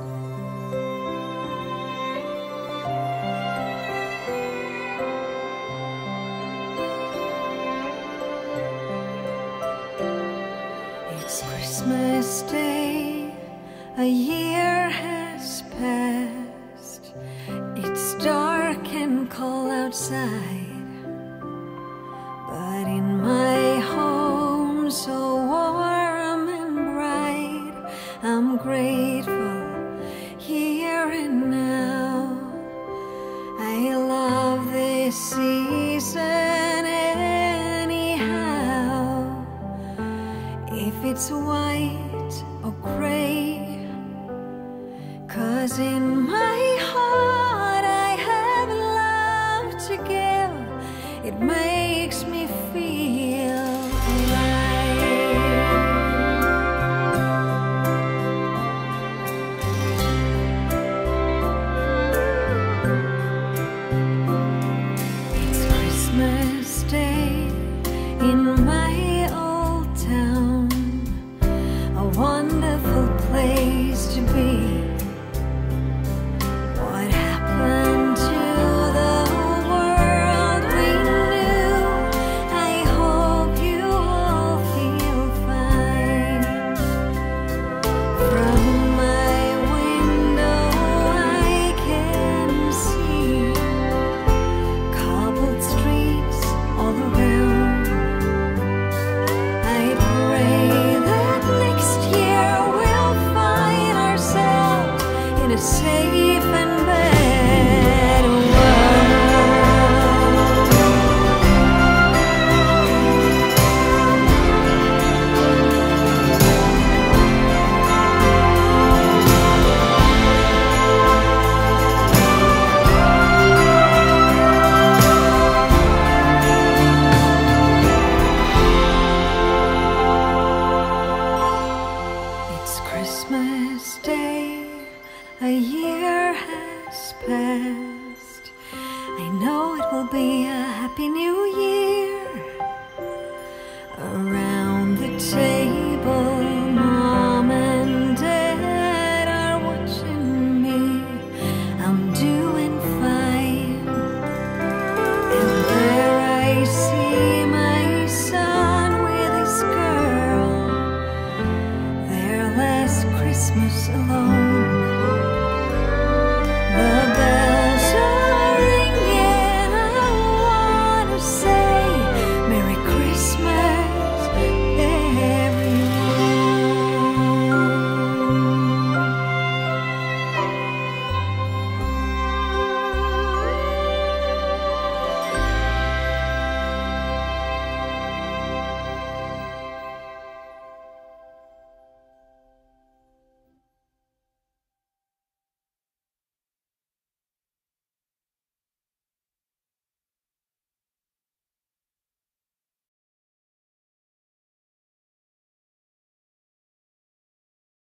It's Christmas Day, a year has passed. It's dark and cold outside, season anyhow. If it's white or gray, cause in my in my old town, a wonderful place to be. A year has passed. I know it will be a happy new year. Around the table, mom and dad are watching me. I'm doing fine. And there I see my son with his girl. Their last Christmas alone.